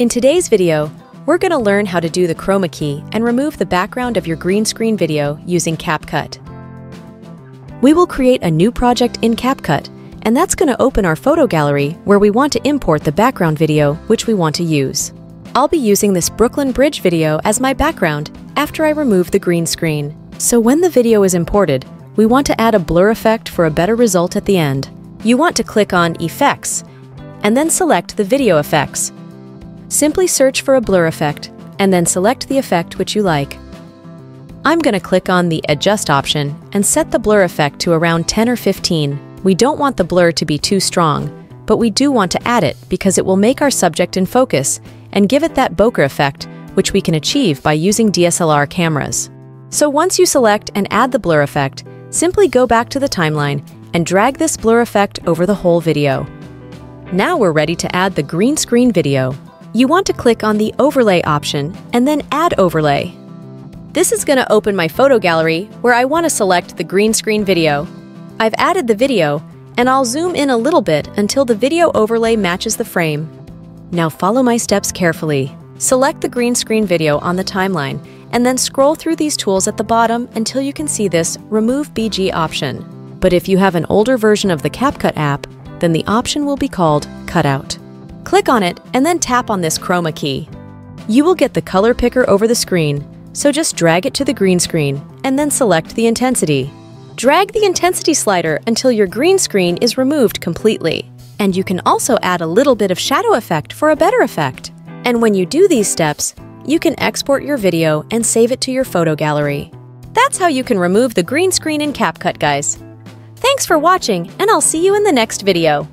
In today's video, we're going to learn how to do the chroma key and remove the background of your green screen video using CapCut. We will create a new project in CapCut, and that's going to open our photo gallery where we want to import the background video which we want to use. I'll be using this Brooklyn Bridge video as my background after I remove the green screen. So when the video is imported, we want to add a blur effect for a better result at the end. You want to click on Effects, and then select the video effects. Simply search for a blur effect, and then select the effect which you like. I'm going to click on the Adjust option and set the blur effect to around 10 or 15. We don't want the blur to be too strong, but we do want to add it because it will make our subject in focus and give it that bokeh effect, which we can achieve by using DSLR cameras. So once you select and add the blur effect, simply go back to the timeline and drag this blur effect over the whole video. Now we're ready to add the green screen video. You want to click on the Overlay option and then Add Overlay. This is going to open my photo gallery where I want to select the green screen video. I've added the video, and I'll zoom in a little bit until the video overlay matches the frame. Now follow my steps carefully. Select the green screen video on the timeline, and then scroll through these tools at the bottom until you can see this Remove BG option. But if you have an older version of the CapCut app, then the option will be called Cutout. Click on it and then tap on this chroma key. You will get the color picker over the screen, so just drag it to the green screen and then select the intensity. Drag the intensity slider until your green screen is removed completely. And you can also add a little bit of shadow effect for a better effect. And when you do these steps, you can export your video and save it to your photo gallery. That's how you can remove the green screen in CapCut, guys. Thanks for watching, and I'll see you in the next video.